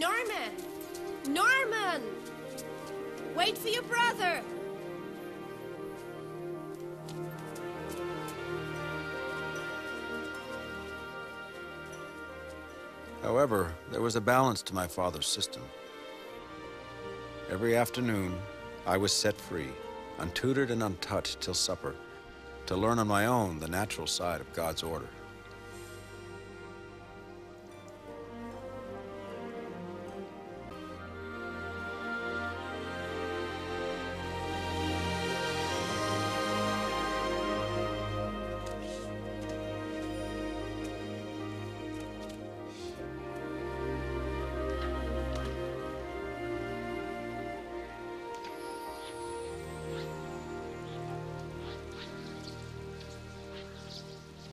Norman! Norman! Wait for your brother! However, there was a balance to my father's system. Every afternoon, I was set free, untutored and untouched till supper, to learn on my own the natural side of God's order.